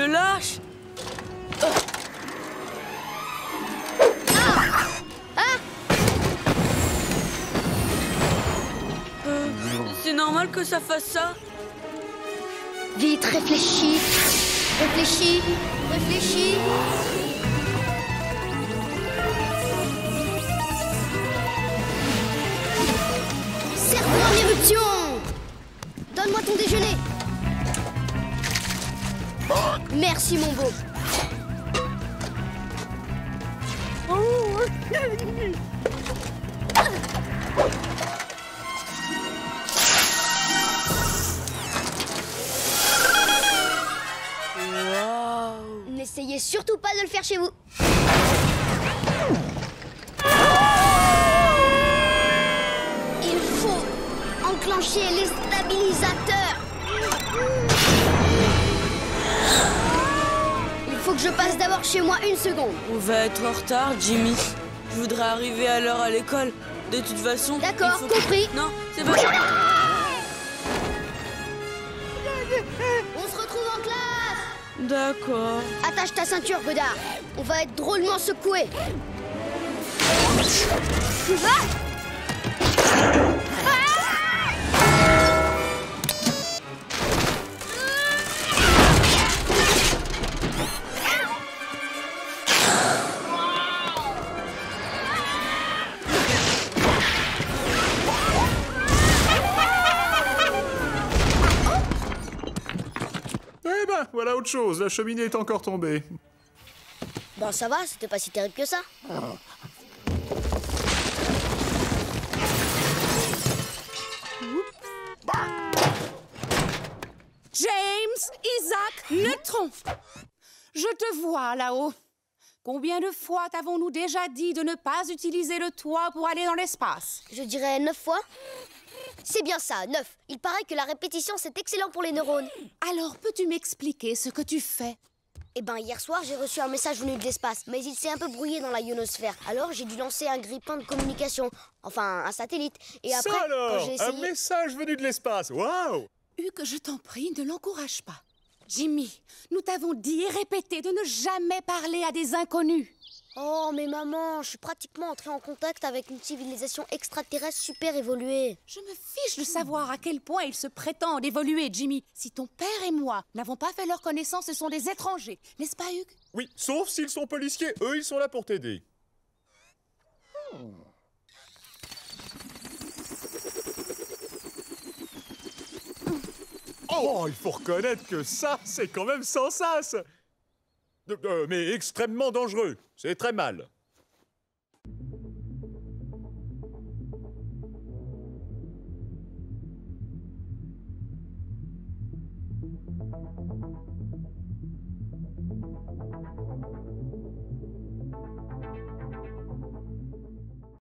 lâche Euh, C'est normal que ça fasse ça Vite, réfléchis. Réfléchis. Réfléchis. Merci mon beau. N'essayez surtout pas de le faire chez vous. Il faut enclencher les stabilisateurs. Il faut que je passe d'abord chez moi une seconde On va être en retard, Jimmy. Je voudrais arriver à l'heure à l'école. De toute façon. D'accord, faut compris. Non, c'est pas. On se retrouve en classe D'accord. Attache ta ceinture, Godard. On va être drôlement secoué. Ah ben, voilà autre chose, la cheminée est encore tombée. Bon, ça va, c'était pas si terrible que ça. James, Isaac, Neutron Je te vois là-haut. Combien de fois t'avons-nous déjà dit de ne pas utiliser le toit pour aller dans l'espace? Je dirais neuf fois. C'est bien ça, neuf. Il paraît que la répétition, c'est excellent pour les neurones. Alors peux-tu m'expliquer ce que tu fais? Eh ben, hier soir, j'ai reçu un message venu de l'espace, mais il s'est un peu brouillé dans la ionosphère. Alors, j'ai dû lancer un grippin de communication. Enfin, un satellite. Et après, Ça quand alors j'ai Un message venu de l'espace, waouh Hugues, je t'en prie, ne l'encourage pas. Jimmy, nous t'avons dit et répété de ne jamais parler à des inconnus. Oh, mais maman, je suis pratiquement entrée en contact avec une civilisation extraterrestre super évoluée. Je me fiche de savoir à quel point ils se prétendent évoluer, Jimmy. Si ton père et moi n'avons pas fait leur connaissance, ce sont des étrangers. N'est-ce pas, Hugues? Oui, sauf s'ils sont policiers, eux ils sont là pour t'aider. Oh, il faut reconnaître que ça, c'est quand même sans sas Mais extrêmement dangereux, c'est très mal.